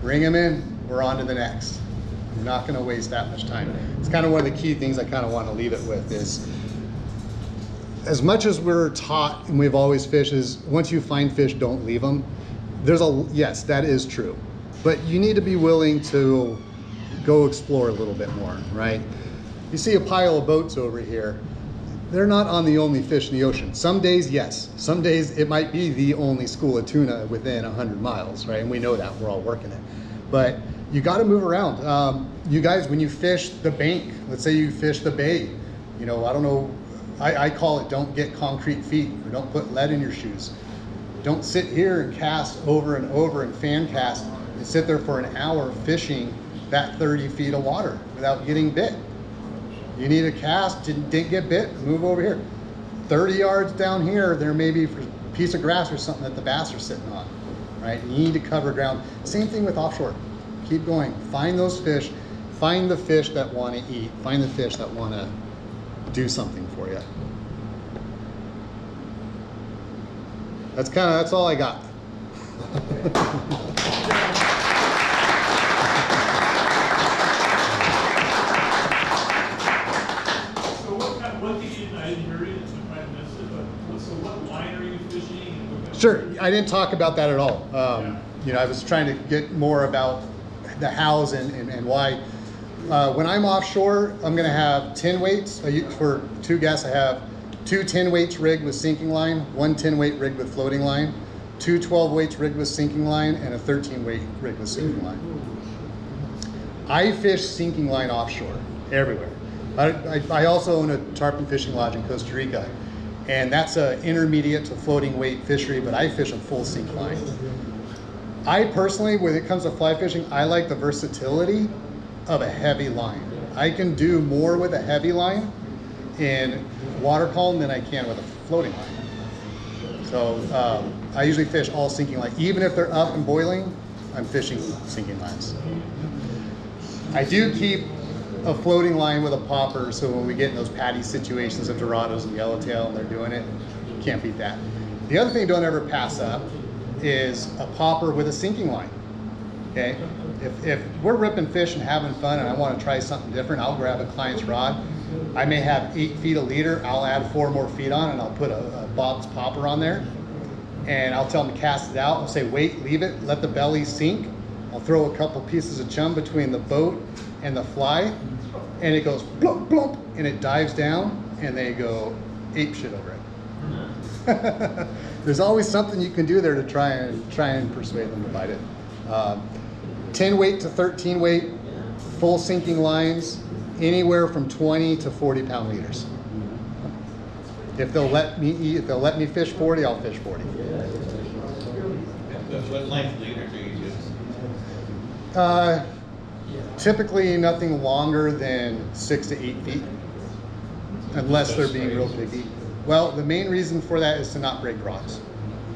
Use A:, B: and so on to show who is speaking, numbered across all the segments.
A: bring them in, we're on to the next. You're not gonna waste that much time. It's kind of one of the key things I kind of want to leave it with is as much as we're taught and we've always fished is once you find fish, don't leave them. There's a, yes, that is true. But you need to be willing to go explore a little bit more, right? You see a pile of boats over here. They're not on the only fish in the ocean. Some days, yes. Some days it might be the only school of tuna within 100 miles, right? And we know that, we're all working it. But you got to move around. Um, you guys, when you fish the bank, let's say you fish the bay, you know, I don't know, I, I call it don't get concrete feet or don't put lead in your shoes. Don't sit here and cast over and over and fan cast and sit there for an hour fishing that 30 feet of water without getting bit. You need a cast, didn't, didn't get bit, move over here. 30 yards down here, there may be a piece of grass or something that the bass are sitting on, right? You need to cover ground. Same thing with offshore. Keep going, find those fish, find the fish that want to eat, find the fish that want to do something for you. That's kind of, that's all I got. Sure, I didn't talk about that at all. Um,
B: Yeah.
A: you know, I was trying to get more about the hows and, and, and why. Uh, when I'm offshore, I'm gonna have 10 weights. For two guests, I have two 10 weights rigged with sinking line, one 10 weight rigged with floating line, two 12 weights rigged with sinking line, and a 13 weight rigged with sinking line. I fish sinking line offshore, everywhere. I, I, I also own a tarpon fishing lodge in Costa Rica, and that's a intermediate to floating weight fishery, but I fish a full sink line. I personally, when it comes to fly fishing, I like the versatility of a heavy line. I can do more with a heavy line in water column than I can with a floating line. So um, I usually fish all sinking line. Even if they're up and boiling, I'm fishing sinking lines. I do keep a floating line with a popper, so when we get in those patty situations of Dorados and Yellowtail and they're doing it, can't beat that. The other thing don't ever pass up is a popper with a sinking line. Okay? If, if we're ripping fish and having fun and I want to try something different, I'll grab a client's rod. I may have eight feet a leader. I'll add four more feet on and I'll put a, a Bob's popper on there. And I'll tell them to cast it out. I'll say, wait, leave it, let the belly sink. I'll throw a couple pieces of chum between the boat and the fly. And it goes blump, blump, and it dives down and they go ape shit over it. There's always something you can do there to try and try and persuade them to bite it. Um, 10 weight to 13 weight, full sinking lines, anywhere from 20 to 40 pound leaders. If they'll let me eat, if they'll let me fish 40, I'll fish 40.
C: What length leaders are you using?
A: Uh, typically nothing longer than six to eight feet, unless they're being real picky. Well, the main reason for that is to not break rods.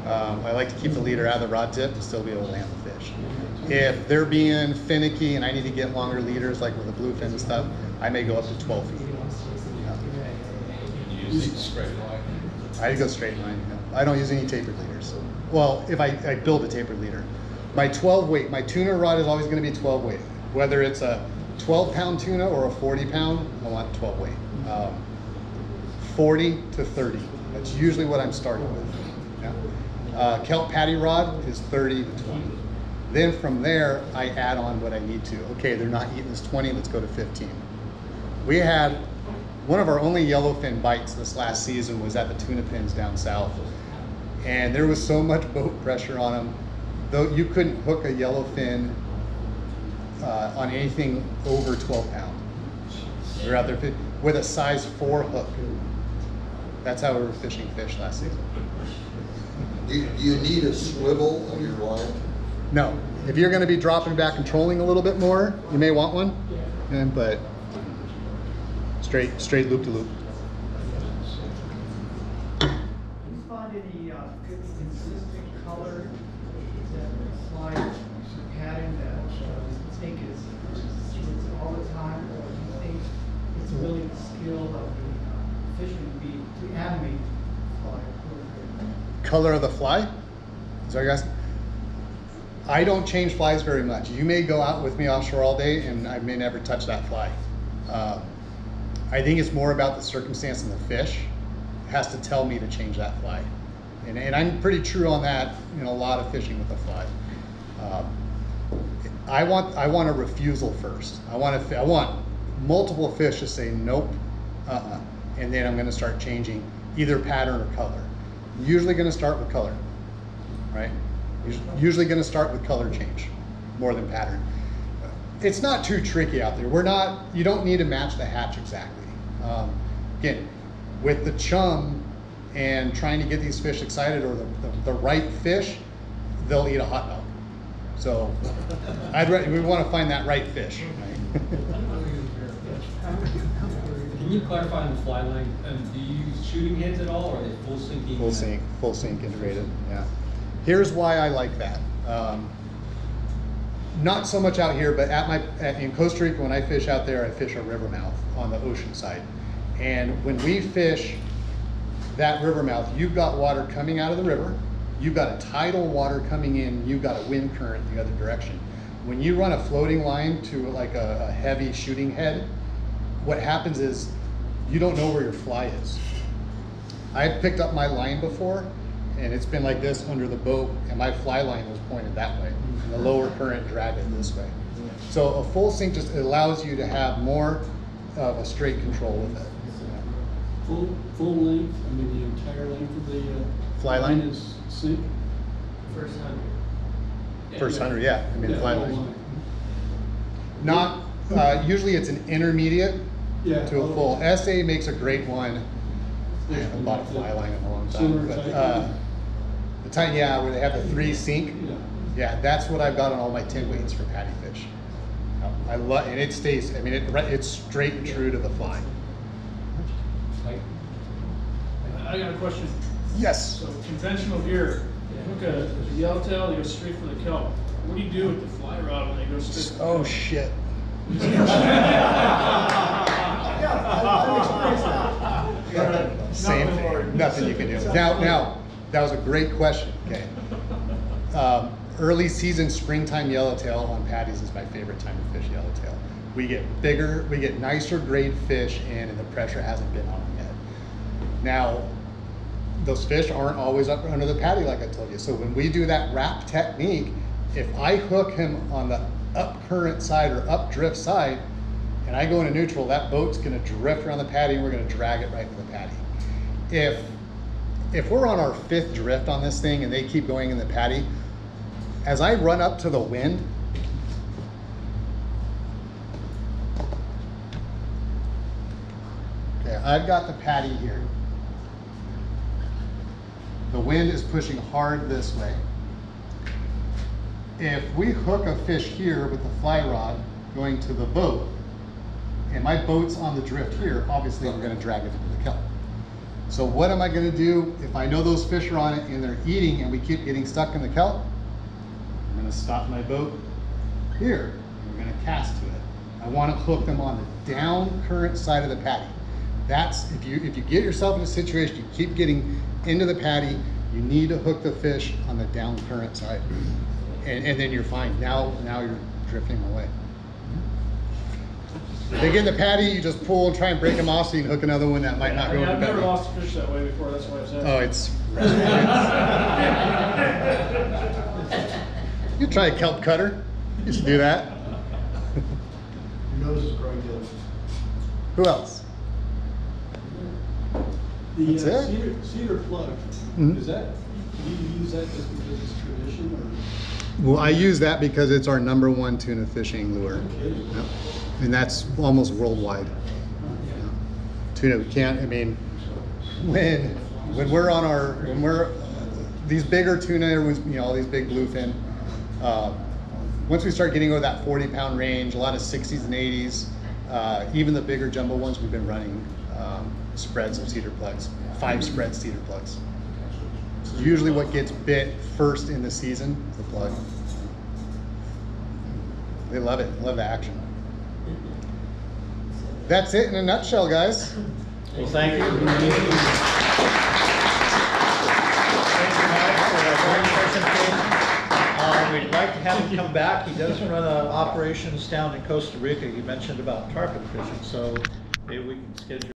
A: Um, I like to keep the leader out of the rod tip and still be able to land the fish. If they're being finicky and I need to get longer leaders, like with the bluefin and stuff, I may go up to 12 feet.
C: You use straight line?
A: I go straight line. yeah. I don't use any tapered leaders. Well, if I, I build a tapered leader. My 12 weight, my tuna rod is always going to be 12 weight. Whether it's a 12 pound tuna or a 40 pound, I want 12 weight. Um, 40 to 30. That's usually what I'm starting with. Yeah. Uh, kelp patty rod is 30 to 20. Then from there, I add on what I need to. Okay, they're not eating this 20, let's go to 15. We had one of our only yellowfin bites this last season was at the tuna pins down south. And there was so much boat pressure on them, though you couldn't hook a yellowfin uh, on anything over 12 pound. We were out there with a size four hook. That's how we were fishing fish last season.
D: Do you, do you need a swivel on your line?
A: No, if you're going to be dropping back and trolling a little bit more, you may want one, and, but straight straight loop to loop.
E: Do you find any uh, consistent color that slide pattern that uh, you think is is all the time, or do you think it's really the skill of the uh, fisherman to be to animate the fly?
A: Color of the fly? Is that asking? I don't change flies very much. You may go out with me offshore all day and I may never touch that fly. Um, I think it's more about the circumstance and the fish has to tell me to change that fly. And, and I'm pretty true on that in a lot of fishing with the fly. Um, I want I want a refusal first. I want to I want multiple fish to say nope, uh-uh, and then I'm going to start changing either pattern or color. I'm usually going to start with color, right? Usually going to start with color change more than pattern. It's not too tricky out there. We're not. You don't need to match the hatch exactly. Um, again, with the chum and trying to get these fish excited or the, the, the right fish, they'll eat a hot dog. So I'd re- we want to find that right fish. Right?
F: You clarify on the fly line, um, do you use shooting heads at all, or are they full sinking?
A: full sink, full sink integrated. Yeah. Here's why I like that. Um, not so much out here, but at my at, in Costa Rica when I fish out there, I fish a river mouth on the ocean side, and when we fish that river mouth, you've got water coming out of the river, you've got a tidal water coming in, you've got a wind current the other direction. When you run a floating line to like a, a heavy shooting head, what happens is you don't know where your fly is. I've picked up my line before, and it's been like this under the boat, and my fly line was pointed that way, and the lower current dragged it this way. So a full sink just allows you to have more of a straight control with it.
G: Full, full length, I mean, the entire length of the, uh.
A: Fly line?
G: Is sink?
F: First hundred.
A: First hundred, yeah, I mean,
G: Yeah,
A: fly line.
G: line.
A: Not, uh, usually it's an intermediate
G: Yeah.
A: to a full. SA makes a great one. I
G: Yeah.
A: haven't bought a fly line in a long time,
G: Similar
A: but,
G: type.
A: uh, the time, yeah, where they have the three sink.
G: Yeah.
A: Yeah, that's what I've got on all my tin weights for patty fish. I love, and it stays, I mean, it, right- it's straight and true to the fly.
F: Like,
B: I got a question.
A: Yes.
B: So conventional gear, you hook a a yellowtail, you go straight for the kelp. What do you do with the fly rod when they go straight?
A: Oh, shit.
B: Nothing
A: you can do. Now, now, that was a great question, okay. Um, early season springtime yellowtail on patties is my favorite time to fish yellowtail. We get bigger, we get nicer grade fish in and the pressure hasn't been on yet. Now, those fish aren't always up under the patty like I told you. So when we do that wrap technique, if I hook him on the up current side or up drift side, and I go into neutral, that boat's gonna drift around the patty and we're gonna drag it right to the patty. If if we're on our fifth drift on this thing and they keep going in the patty, as I run up to the wind, okay, I've got the patty here. The wind is pushing hard this way. If we hook a fish here with the fly rod going to the boat, and my boat's on the drift here, obviously we're gonna drag it into the kelp. So what am I gonna do if I know those fish are on it and they're eating and we keep getting stuck in the kelp? I'm gonna stop my boat here. and We're gonna cast to it. I wanna hook them on the down current side of the patty. That's, if you, if you get yourself in a situation, you keep getting into the patty, you need to hook the fish on the down current side. And, and then you're fine. Now, now you're drifting away. If they get in the patty, you just pull and try and break them off so you can hook another one that might not
B: I
A: go
B: mean,
A: in
B: I've
A: the
B: never
A: patty.
B: lost a fish that way before, that's why I was asking.
A: Oh, it's. you try a kelp cutter. You should do that.
G: Your nose is growing yellow.
A: Who else?
G: The
A: That's
G: uh,
A: it?
G: cedar, cedar plug,
A: Mhm.
G: is that, do you use that just because it's tradition or?
A: Well, I use that because it's our number one tuna fishing lure.
G: Okay.
A: Yep. And that's almost worldwide. Tuna, we can't, I mean, when, when we're on our, when we're, these bigger tuna, everyone's, you know, all these big bluefin, uh, once we start getting over that 40 pound range, a lot of 60s and 80s, uh, even the bigger jumbo ones, we've been running um, spreads of cedar plugs, five spread cedar plugs. Usually what gets bit first in the season is the plug. They love it, love the action. That's it in a nutshell, guys.
C: Well, thank you.
H: Thank you, Mike, for a great presentation. Uh, we'd like to have him come back. He does run uh, operations down in Costa Rica. You mentioned about tarpon fishing, so maybe we can schedule